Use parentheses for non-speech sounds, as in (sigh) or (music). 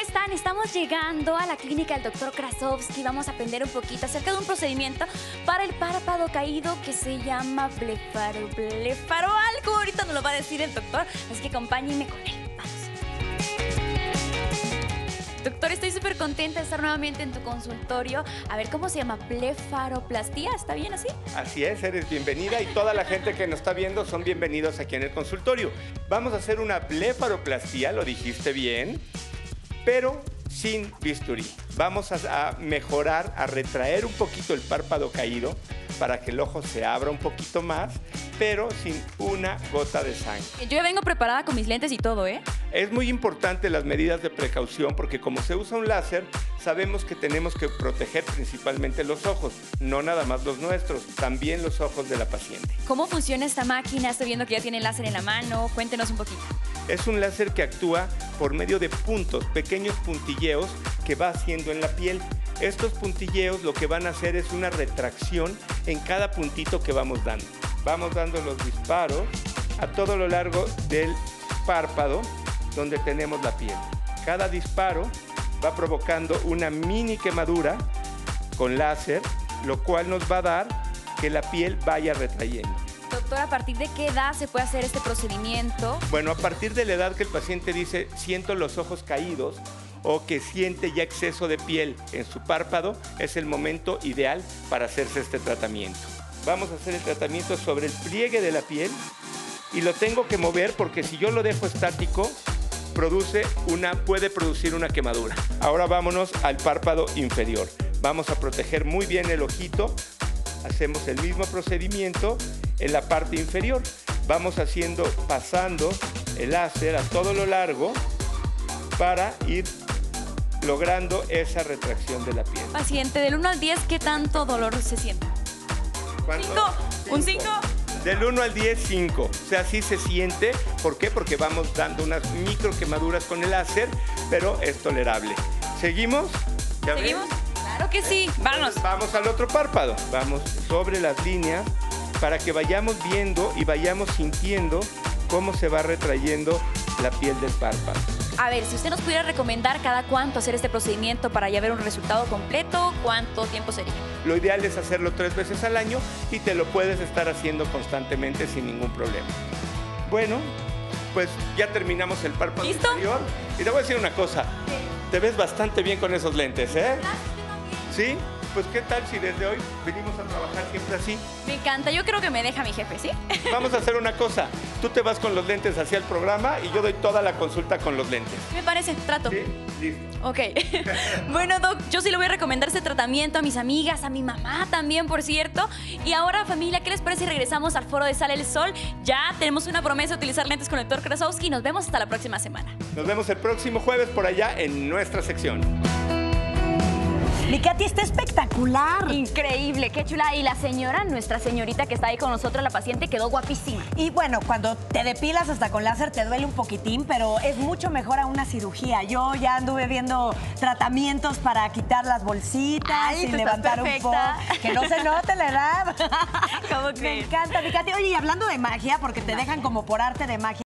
están? Estamos llegando a la clínica del doctor Krasovsky. Vamos a aprender un poquito acerca de un procedimiento para el párpado caído que se llama blefaro, blefaro algo. Ahorita nos lo va a decir el doctor, así que acompáñenme con él. Vamos. Doctor, estoy súper contenta de estar nuevamente en tu consultorio. A ver, ¿cómo se llama? Blefaroplastía, ¿está bien así? Así es, eres bienvenida y toda la gente que nos está viendo son bienvenidos aquí en el consultorio. Vamos a hacer una blefaroplastía, lo dijiste bien, pero sin bisturí. Vamos a, mejorar, a retraer un poquito el párpado caído para que el ojo se abra un poquito más, pero sin una gota de sangre. Yo ya vengo preparada con mis lentes y todo, ¿eh? Es muy importante las medidas de precaución porque como se usa un láser, sabemos que tenemos que proteger principalmente los ojos, no nada más los nuestros, también los ojos de la paciente. ¿Cómo funciona esta máquina? Estoy viendo que ya tiene láser en la mano. Cuéntenos un poquito. Es un láser que actúa por medio de puntos, pequeños puntilleos que va haciendo en la piel. Estos puntilleos lo que van a hacer es una retracción en cada puntito que vamos dando. Vamos dando los disparos a todo lo largo del párpado donde tenemos la piel. Cada disparo va provocando una mini quemadura con láser, lo cual nos va a dar que la piel vaya retrayendo. Doctor, ¿a partir de qué edad se puede hacer este procedimiento? Bueno, a partir de la edad que el paciente dice siento los ojos caídos o que siente ya exceso de piel en su párpado, es el momento ideal para hacerse este tratamiento. Vamos a hacer el tratamiento sobre el pliegue de la piel y lo tengo que mover porque si yo lo dejo estático, produce una, puede producir una quemadura. Ahora vámonos al párpado inferior. Vamos a proteger muy bien el ojito. Hacemos el mismo procedimiento en la parte inferior. Vamos haciendo, pasando el láser a todo lo largo para ir logrando esa retracción de la piel. Paciente, del 1 al 10, ¿qué tanto dolor se siente? ¿Cuánto? Cinco. ¿Un cinco? Del 1 al 10, 5. O sea, así se siente. ¿Por qué? Porque vamos dando unas micro quemaduras con el láser, pero es tolerable. ¿Seguimos? ¿Ya? ¿Seguimos? Claro que sí. Vámonos. Vamos al otro párpado. Vamos sobre las líneas para que vayamos viendo y vayamos sintiendo cómo se va retrayendo la piel del párpado. A ver, si usted nos pudiera recomendar cada cuánto hacer este procedimiento para ya ver un resultado completo, ¿cuánto tiempo sería? Lo ideal es hacerlo tres veces al año y te lo puedes estar haciendo constantemente sin ningún problema. Bueno, pues ya terminamos el párpado ¿Listo? Y te voy a decir una cosa. Te ves bastante bien con esos lentes, ¿eh? ¿Sí? Pues qué tal si desde hoy venimos a trabajar siempre así. Me encanta. Yo creo que me deja mi jefe, ¿sí? (laughs) Vamos a hacer una cosa. Tú te vas con los lentes hacia el programa y yo doy toda la consulta con los lentes. Me parece, trato. ¿Sí? Listo. Ok. (laughs) bueno, Doc, yo sí le voy a recomendar este tratamiento a mis amigas, a mi mamá también, por cierto. Y ahora, familia, ¿qué les parece si regresamos al foro de Sale el Sol? Ya tenemos una promesa de utilizar lentes con el doctor Krasowski. Nos vemos hasta la próxima semana. Nos vemos el próximo jueves por allá en nuestra sección. Mi Katy está espectacular. Increíble, qué chula. Y la señora, nuestra señorita que está ahí con nosotros, la paciente, quedó guapísima. Y bueno, cuando te depilas hasta con láser te duele un poquitín, pero es mucho mejor a una cirugía. Yo ya anduve viendo tratamientos para quitar las bolsitas Ay, y levantar un poco. Que no se note la edad. (laughs) ¿Cómo Me encanta, mi Katy. Oye, y hablando de magia, porque te dejan como por arte de magia.